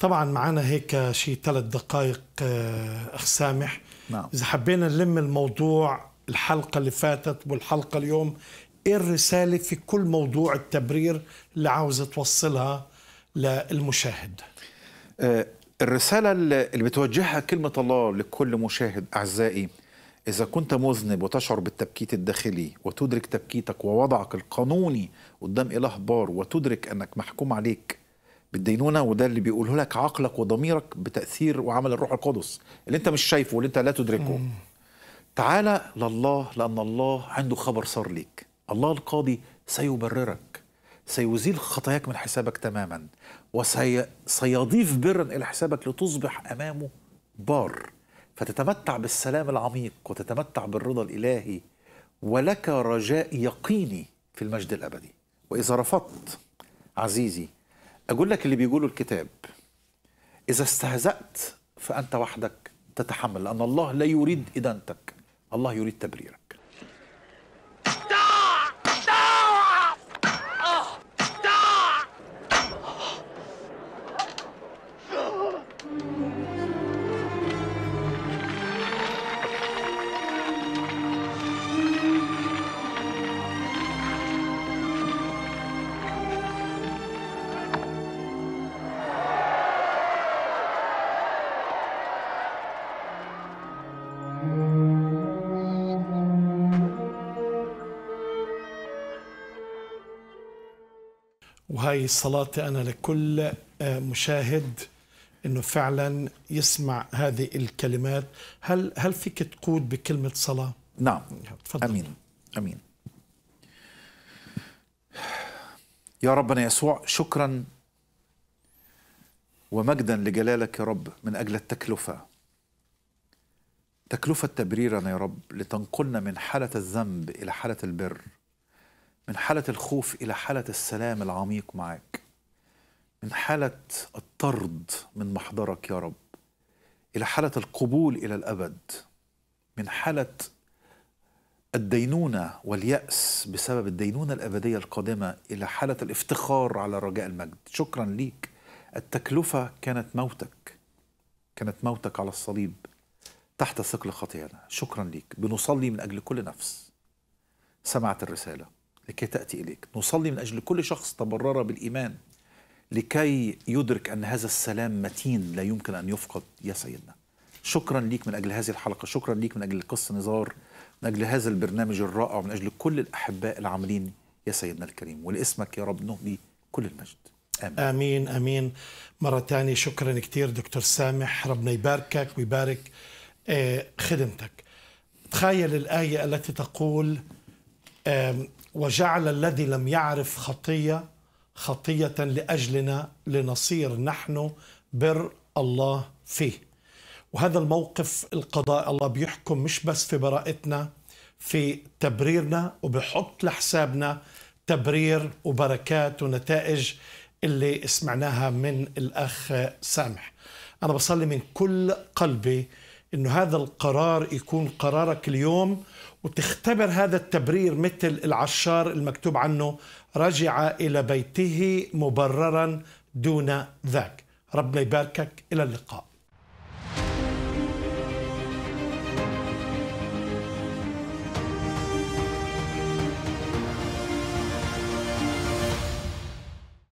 طبعا معنا هيك شي ثلاث دقائق أخ سامح نعم. إذا حبينا نلم الموضوع الحلقة اللي فاتت والحلقة اليوم إيه الرسالة في كل موضوع التبرير اللي عاوزه توصلها للمشاهد آه، الرسالة اللي بتوجهها كلمة الله لكل مشاهد أعزائي إذا كنت مذنب وتشعر بالتبكيت الداخلي وتدرك تبكيتك ووضعك القانوني قدام إله بار وتدرك أنك محكوم عليك بالدينونة وده اللي بيقوله لك عقلك وضميرك بتأثير وعمل الروح القدس اللي أنت مش شايفه واللي أنت لا تدركه. تعالى لله لأن الله عنده خبر صار ليك. الله القاضي سيبررك سيزيل خطاياك من حسابك تماما وسيضيف برا إلى حسابك لتصبح أمامه بار. فتتمتع بالسلام العميق وتتمتع بالرضا الإلهي ولك رجاء يقيني في المجد الأبدي. وإذا رفضت عزيزي أقول لك اللي بيقوله الكتاب. إذا استهزأت فأنت وحدك تتحمل لأن الله لا يريد إدانتك الله يريد تبريرك. وهي صلاتي أنا لكل مشاهد إنه فعلا يسمع هذه الكلمات. هل هل فيك تقود بكلمة صلاة؟ نعم. تفضل. أمين. أمين. يا ربنا يسوع شكرا ومجدا لجلالك يا رب من أجل التكلفة. تكلفة تبريرنا يا رب لتنقلنا من حالة الذنب إلى حالة البر. من حالة الخوف إلى حالة السلام العميق معك من حالة الطرد من محضرك يا رب. إلى حالة القبول إلى الأبد. من حالة الدينونة واليأس بسبب الدينونة الأبدية القادمة إلى حالة الافتخار على رجاء المجد. شكرا ليك. التكلفة كانت موتك. كانت موتك على الصليب تحت ثقل خطيئنا. شكرا ليك. بنصلي من أجل كل نفس. سمعت الرسالة. لكي تأتي إليك نصلي من أجل كل شخص تبرر بالإيمان لكي يدرك أن هذا السلام متين لا يمكن أن يفقد يا سيدنا. شكرا ليك من أجل هذه الحلقة، شكرا ليك من أجل قص نزار، من أجل هذا البرنامج الرائع ومن أجل كل الأحباء العاملين يا سيدنا الكريم، ولاسمك يا رب نهدي كل المجد. آمين. آمين آمين مرة ثانية شكرا كثير دكتور سامح ربنا يباركك ويبارك آه، خدمتك. تخيل الآية التي تقول وجعل الذي لم يعرف خطية خطية لأجلنا لنصير نحن بر الله فيه. وهذا الموقف القضاء الله بيحكم مش بس في براءتنا في تبريرنا وبحط لحسابنا تبرير وبركات ونتائج اللي سمعناها من الأخ سامح. أنا بصلي من كل قلبي إنه هذا القرار يكون قرارك اليوم وتختبر هذا التبرير مثل العشار المكتوب عنه رجع إلى بيته مبررا دون ذاك. ربنا يباركك. إلى اللقاء.